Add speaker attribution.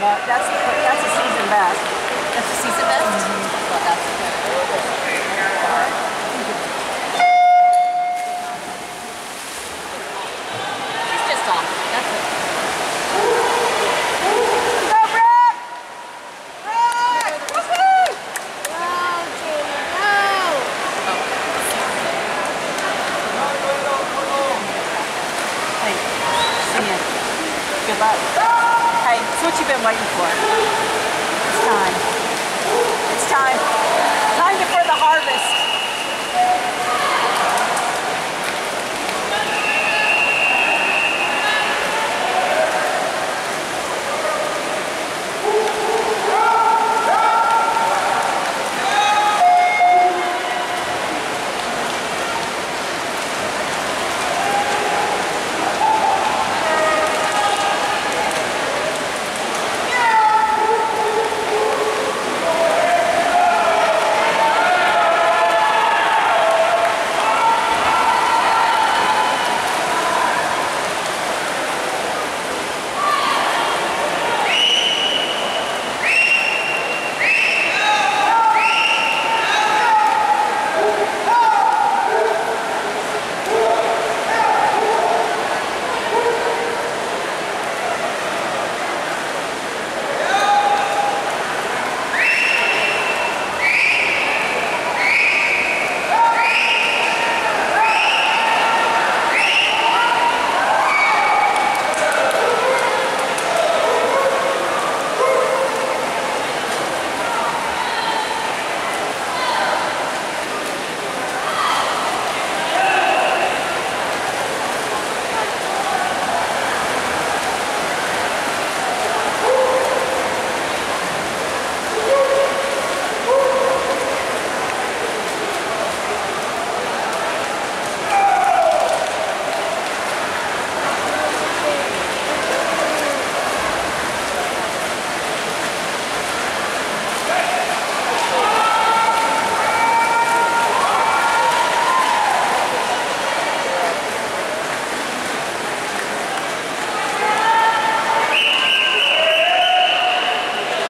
Speaker 1: But that's the, that's the season best.
Speaker 2: That's the season best? Mm-hmm. Well, that's She's just off. That's it.
Speaker 1: Go, Brett! Brett! Woohoo! Oh. Hey, sing it. Good luck. It's what you've been waiting for. It's time.